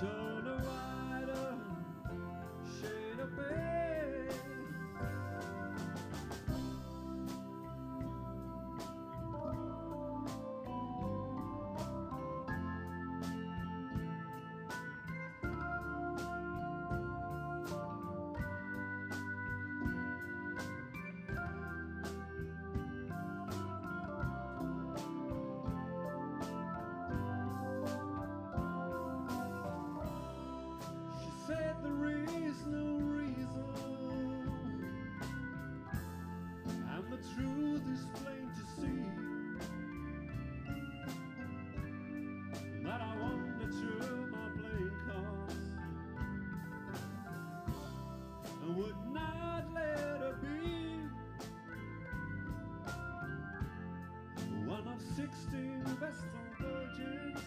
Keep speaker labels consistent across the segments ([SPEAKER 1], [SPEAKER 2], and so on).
[SPEAKER 1] turned of sixteen Vestal virgins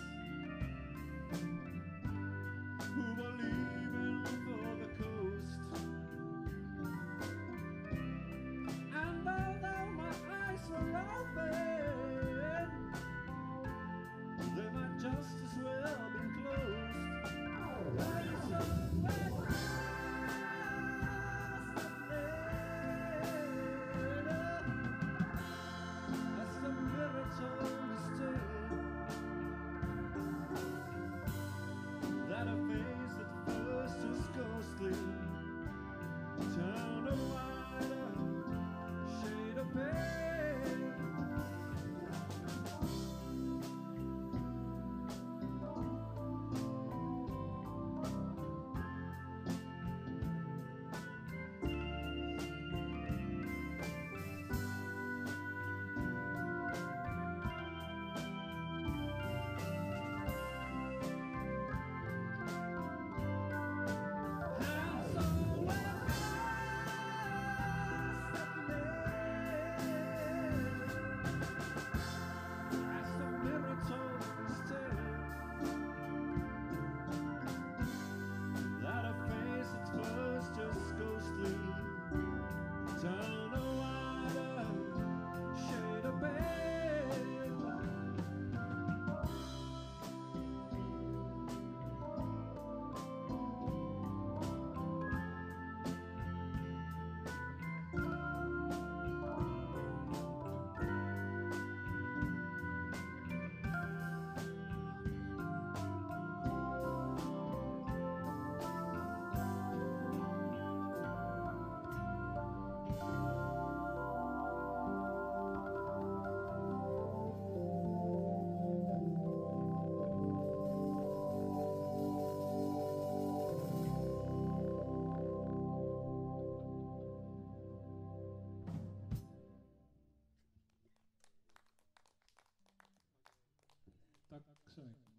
[SPEAKER 2] Mycket.